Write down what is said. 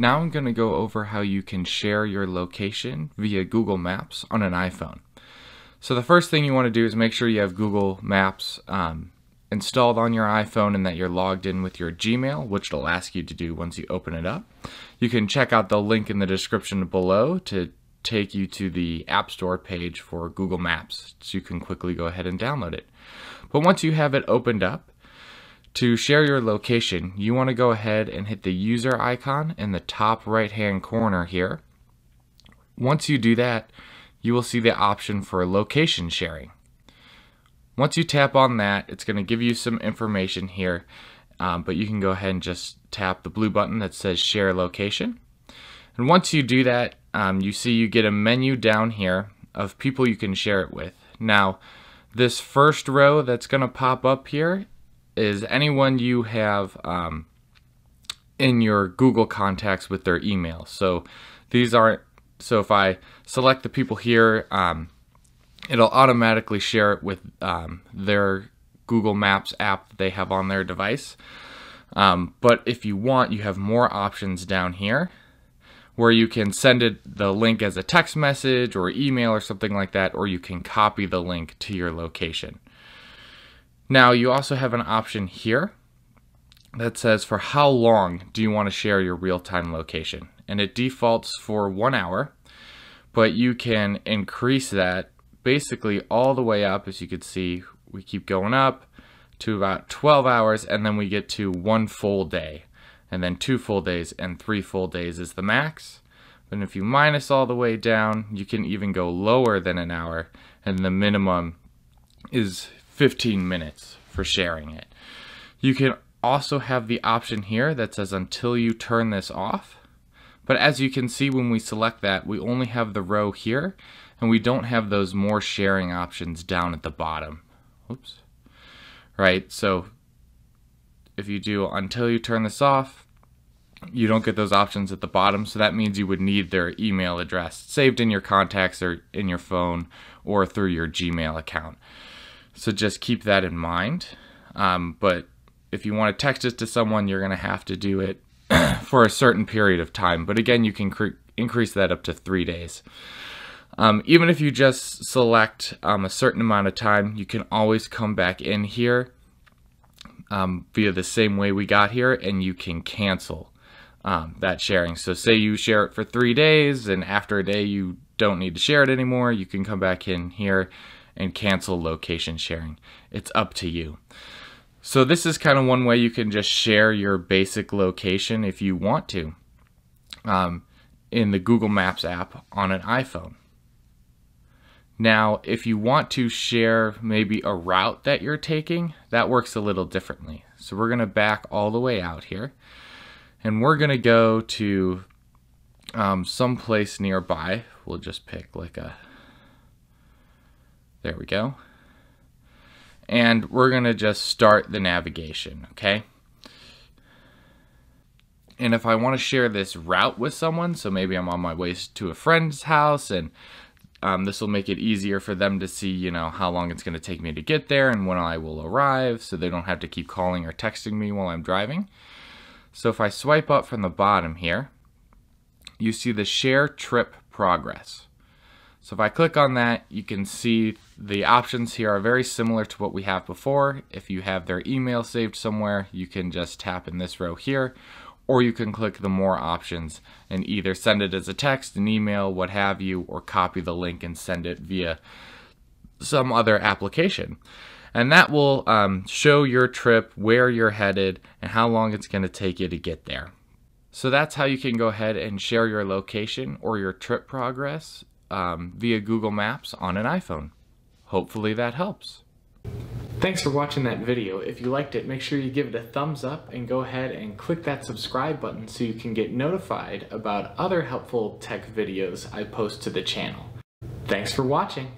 Now I'm going to go over how you can share your location via Google Maps on an iPhone. So the first thing you want to do is make sure you have Google Maps um, installed on your iPhone and that you're logged in with your Gmail, which it'll ask you to do once you open it up. You can check out the link in the description below to take you to the App Store page for Google Maps, so you can quickly go ahead and download it. But once you have it opened up, to share your location, you want to go ahead and hit the user icon in the top right hand corner here. Once you do that, you will see the option for location sharing. Once you tap on that, it's going to give you some information here, um, but you can go ahead and just tap the blue button that says share location. And once you do that, um, you see you get a menu down here of people you can share it with. Now, this first row that's going to pop up here is anyone you have um, in your Google contacts with their email. So these aren't, so if I select the people here, um, it'll automatically share it with um, their Google Maps app that they have on their device. Um, but if you want, you have more options down here where you can send it the link as a text message or email or something like that, or you can copy the link to your location. Now you also have an option here that says for how long do you want to share your real-time location? And it defaults for one hour but you can increase that basically all the way up. As you can see we keep going up to about 12 hours and then we get to one full day and then two full days and three full days is the max. But if you minus all the way down you can even go lower than an hour and the minimum is 15 minutes for sharing it. You can also have the option here that says until you turn this off. But as you can see when we select that, we only have the row here and we don't have those more sharing options down at the bottom. Oops. Right, so if you do until you turn this off, you don't get those options at the bottom. So that means you would need their email address saved in your contacts or in your phone or through your Gmail account. So just keep that in mind. Um, but if you want to text it to someone, you're going to have to do it for a certain period of time. But again, you can increase that up to three days. Um, even if you just select um, a certain amount of time, you can always come back in here um, via the same way we got here and you can cancel um, that sharing. So say you share it for three days and after a day you don't need to share it anymore, you can come back in here and cancel location sharing. It's up to you. So this is kind of one way you can just share your basic location if you want to um, in the Google Maps app on an iPhone. Now, if you want to share maybe a route that you're taking, that works a little differently. So we're going to back all the way out here and we're going to go to um, some place nearby. We'll just pick like a there we go. And we're going to just start the navigation, okay? And if I want to share this route with someone, so maybe I'm on my way to a friend's house and um, this will make it easier for them to see, you know, how long it's going to take me to get there and when I will arrive so they don't have to keep calling or texting me while I'm driving. So if I swipe up from the bottom here, you see the share trip progress. So if I click on that, you can see the options here are very similar to what we have before. If you have their email saved somewhere, you can just tap in this row here, or you can click the more options and either send it as a text, an email, what have you, or copy the link and send it via some other application. And that will um, show your trip, where you're headed, and how long it's going to take you to get there. So that's how you can go ahead and share your location or your trip progress um, via Google Maps on an iPhone. Hopefully that helps. Thanks for watching that video. If you liked it, make sure you give it a thumbs up and go ahead and click that subscribe button so you can get notified about other helpful tech videos I post to the channel. Thanks for watching.